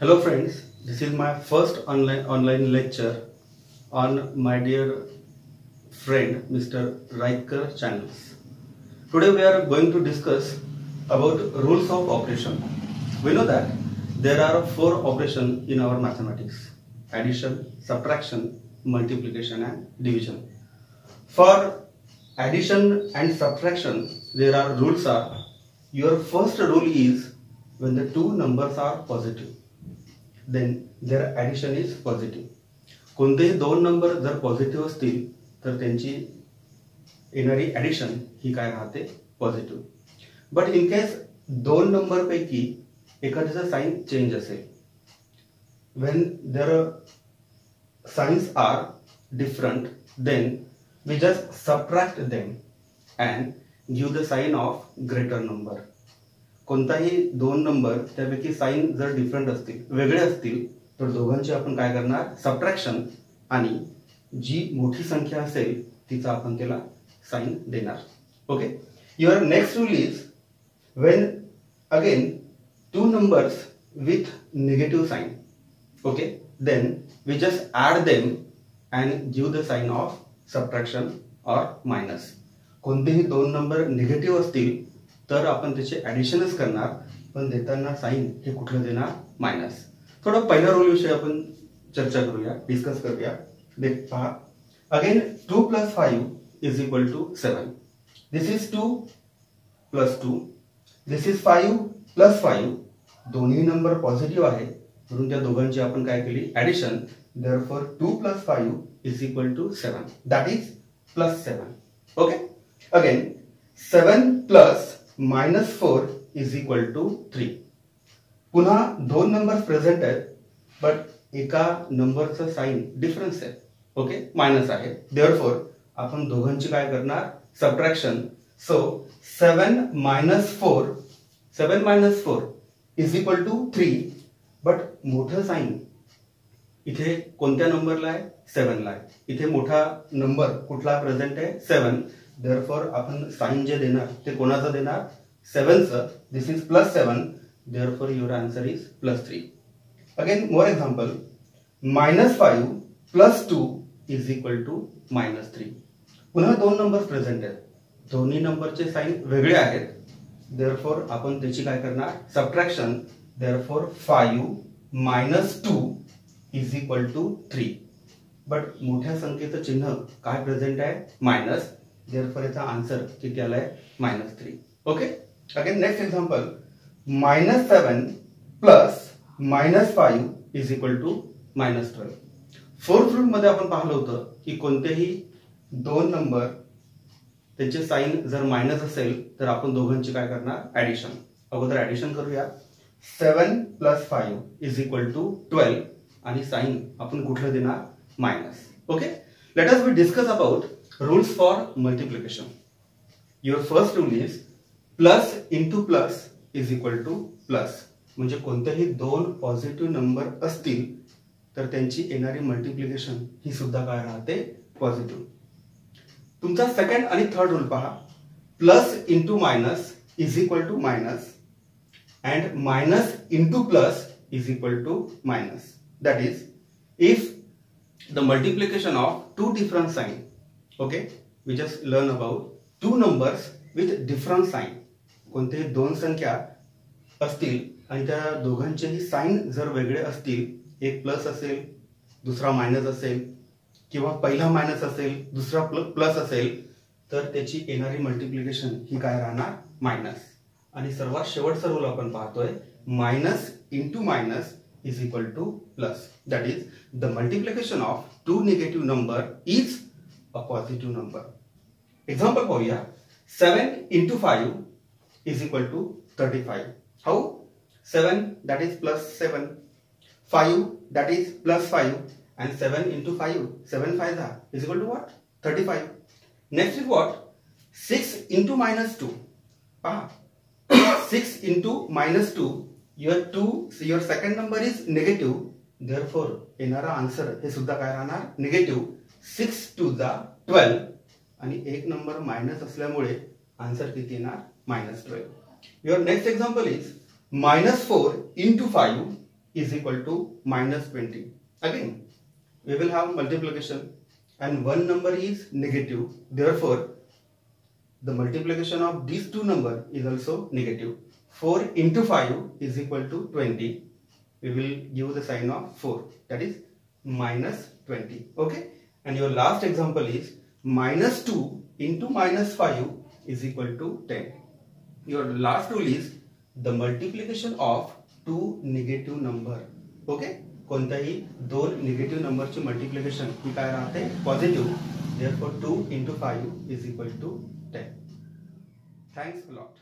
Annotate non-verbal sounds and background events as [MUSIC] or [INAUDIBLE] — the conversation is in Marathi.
Hello friends, this is my first online online lecture on my dear friend Mr. Raitkar channels. Today we are going to discuss about rules of operation. We know that there are four operations in our mathematics: addition, subtraction, multiplication and division. For addition and subtraction, there are rules are your first rule is when the two numbers are positive then their addition is positive कोणतेही दोन नंबर जर पॉझिटिव्ह असतील तर त्यांची येणारी ॲडिशन ही काय राहते? पॉझिटिव्ह बट इन केस दोन नंबरपैकी एखाद्याचा साईन चेंज असेल when their signs are different then we just subtract them and give the sign of greater number कोणताही दोन नंबर त्यापैकी साईन जर डिफरंट असतील वेगळे असतील तर दोघांची आपण काय करणार? सबट्रॅक्शन आणि जी मोठी संख्या असेल तिचा आपण त्याला साईन देणार. Okay your next rule is when again two numbers with negative sign okay then we just add them and give the sign of subtraction or minus कोणतेही दोन नंबर निगेटिव्ह असतील तर आपण त्याचे ऍडिशनच करणार पण देताना साईन हे कुठलं देणार? मायनस थोडं पहिल्या रोल विषयी आपण चर्चा करूया डिस्कस करूया. देख पहा. Again two plus five is equal to seven this is two plus two this is five plus five दोन्ही नंबर पॉझिटिव्ह आहे. म्हणून त्या दोघांची आपण काय केली? Addition therefore two plus five is equal to seven that is plus seven okay again seven plus minus four is equal to three पुन्हा दोन नंबर प्रेझेंट आहेत बट एका नंबरचं साईन डिफरन्स आहे. ओके मायनस आहे. देअर फोर आपण दोघांची काय करणार? Subtraction so seven minus four seven minus four is equal to three but मोठं साईन इथे कोणत्या नंबरला आहे? सेव्हनला आहे. इथे मोठा नंबर कुठला प्रेझेंट आहे? सेवन देअरफॉर आपण साईन जे देणार ते कोणाचं देणार? सेवनचं this is plus seven therefore your answer is plus three again more example minus five plus two is equal to minus three पुन्हा दोन नंबर प्रेझेंट आहेत. दोन्ही नंबरचे साईन वेगळे आहेत. देअरफॉर आपण त्याची काय करणार? Subtraction therefore five minus two is equal to three but मोठ्या संख्येचं चिन्ह काय प्रेझेंट आहे? मायनस देअरफॉर याचा आन्सर किती आलाय minus three okay again next example minus seven plus minus five is equal to minus twelve fourth rule मध्ये आपण पाहिलं होतं की कोणतेही दोन नंबर त्यांचे साईन जर मायनस असेल तर आपण दोघांची काय करणार? ऍडिशन अगोदर ऍडिशन करूया. Seven plus five is equal to twelve आणि साईन आपण कुठलं देणार? Minus okay let us be discuss about rules for multiplication. Your first rule is plus into plus is equal to plus म्हणजे कोणतेही दोन पॉझिटिव्ह नंबर असतील तर त्यांची येणारी मल्टिप्लिकेशन ही सुद्धा काय राहते? पॉझिटिव्ह तुमचा सेकंड आणि थर्ड रूल पहा. Plus into minus is equal to minus and minus into plus is equal to minus that is if the multiplication of two different sign okay we just learn about two numbers with different sign कोणतेही दोन संख्या असतील आणि त्या दोघांचेही साईन जर वेगळे असतील एक प्लस असेल दुसरा मायनस असेल किंवा पहिला मायनस असेल दुसरा प्लस असेल तर त्याची येणारी मल्टिप्लिकेशन ही काय राहणार? मायनस आणि सर्वात शेवटचा रूल आपण पाहतोय minus into minus is equal to plus that is the multiplication of two negative number is a positive number. Example for you, 7 into 5 is equal to 35. How? 7 that is plus 7, 5 that is plus 5 and 7 into 5, 7 5 is equal to what? 35. Next is what? 6 into minus 2. Ah, [COUGHS] 6 into minus 2, your 2, so your second number is negative therefore येणारा आन्सर हे सुद्धा काय राहणार? Negative six to the twelve आणि एक नंबर मायनस असल्यामुळे आन्सर किती येणार? Minus twelve your next example is minus four into five is equal to minus twenty again we will have multiplication and one number is negative therefore the multiplication of these two number is also negative four into five is equal to twenty we will give the sign of 4 that is minus 20 okay and your last example is minus 2 into minus 5 is equal to 10 your last rule is the multiplication of two negative number okay कोणत्याही दोन निगेटिव्ह नंबरची मल्टिप्लिकेशन ही काय राहते positive is equal to ten thanks lot